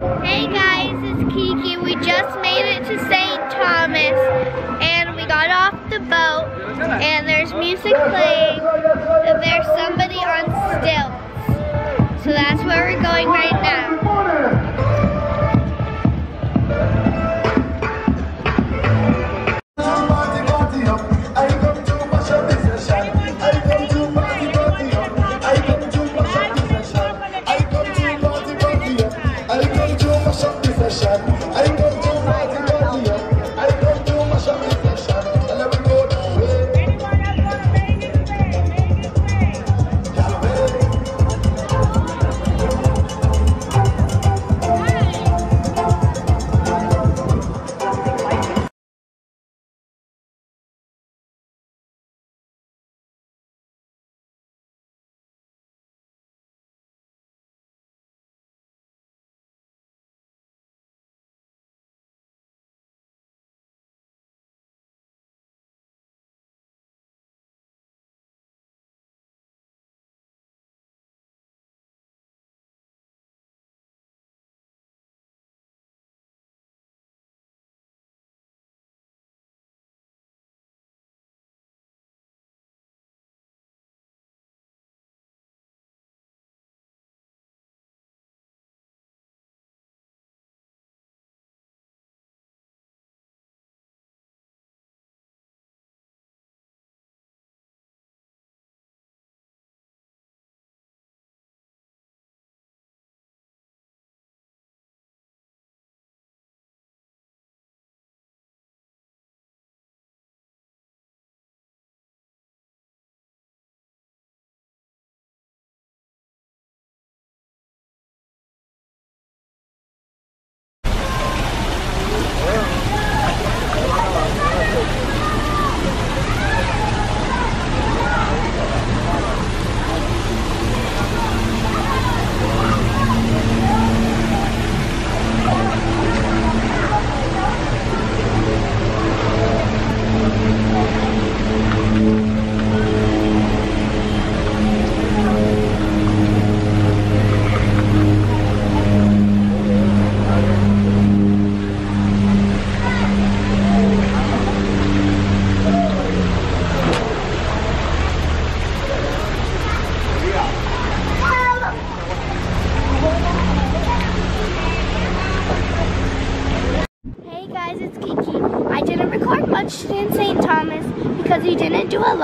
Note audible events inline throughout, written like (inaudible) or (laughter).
Hey guys, it's Kiki. We just made it to St. Thomas and we got off the boat and there's music playing and there's somebody on stilts. So that's where we're going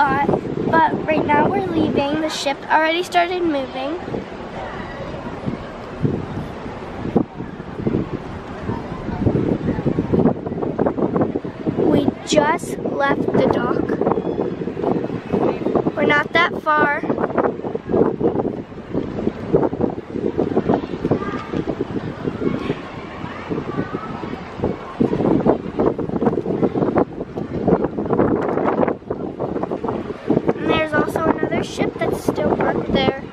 lot, but right now we're leaving. The ship already started moving. We just left the dock. We're not that far. And there's also another ship that's still parked there.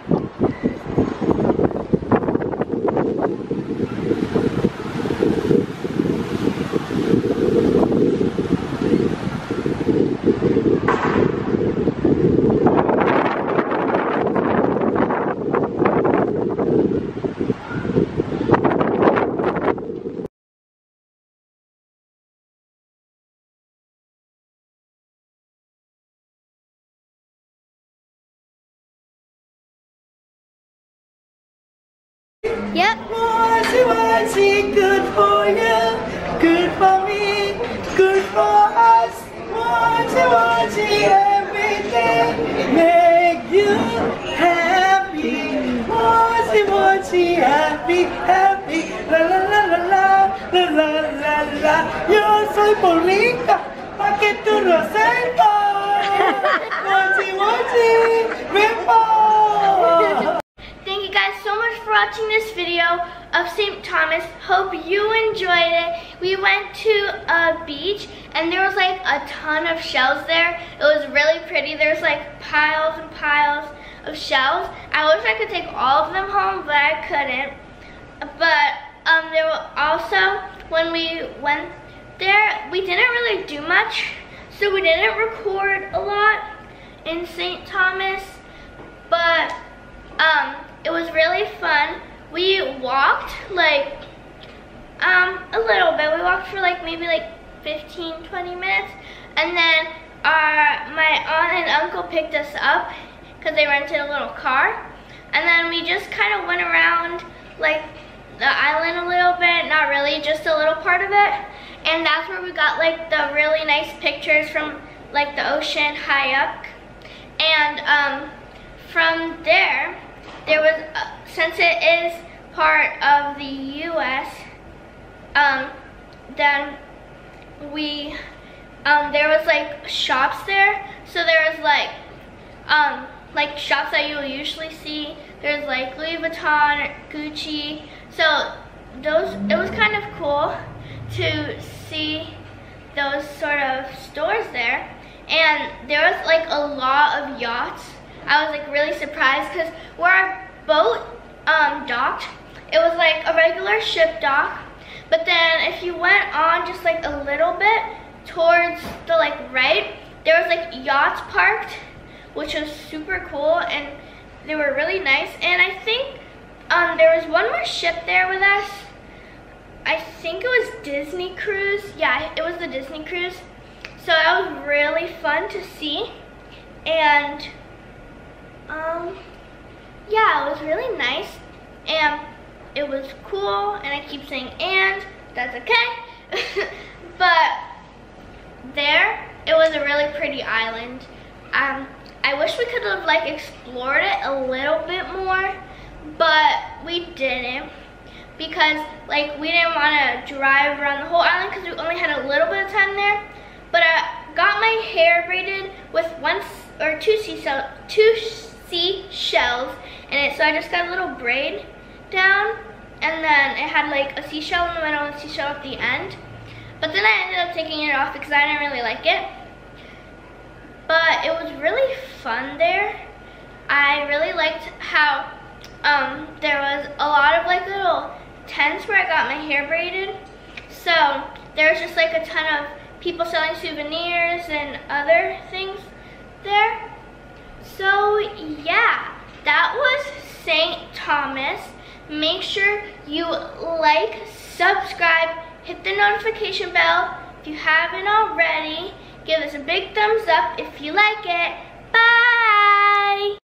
Yep. Good for you, good for me, good for us. Everything make you happy. Happy, happy. La la la la la, la la la la. Yo soy bonita, pa que tú lo sepas pa. Thank you guys so much for watching this video of St. Thomas. Hope you enjoyed it. We went to a beach and there was like a ton of shells there. It was really pretty. There's like piles and piles of shells. I wish I could take all of them home, but I couldn't. But um, there were also, when we went there, we didn't really do much. So we didn't record a lot in St. Thomas, but um, it was really fun. We walked like Um, a little bit. We walked for like maybe like 15, 20 minutes. And then our, my aunt and uncle picked us up because they rented a little car. And then we just kind of went around like the island a little bit, not really, just a little part of it. And that's where we got like the really nice pictures from like the ocean high up. And um, from there, there was, uh, since it is part of the U.S., um, then we, um, there was like shops there. So there was like, um, like shops that you will usually see. There's like Louis Vuitton, Gucci. So those, it was kind of cool to see those sort of stores there. And there was like a lot of yachts. I was like really surprised because where our boat um, docked, it was like a regular ship dock. But then if you went on just like a little bit towards the like right, there was like yachts parked, which was super cool and they were really nice. And I think um, there was one more ship there with us. I think it was Disney Cruise. Yeah, it was the Disney Cruise. So that was really fun to see. And um, yeah, it was really nice. And it was cool. And I keep saying and, that's okay. (laughs) but there, it was a really pretty island. Um, I wish we could have like explored it a little bit more, but we didn't because like we didn't want to drive around the whole island because we only had a little bit of time there. But I got my hair braided with one or two seashells, two seashells in it. So I just got a little braid down and then it had like a seashell in the middle and a seashell at the end. But then I ended up taking it off because I didn't really like it. But it was really fun there. I really liked how um, there was a lot of like little tents where I got my hair braided. So there was just like a ton of people selling souvenirs and other things there. So yeah, that was St. Thomas. Make sure you like, subscribe, hit the notification bell if you haven't already. Give us a big thumbs up if you like it.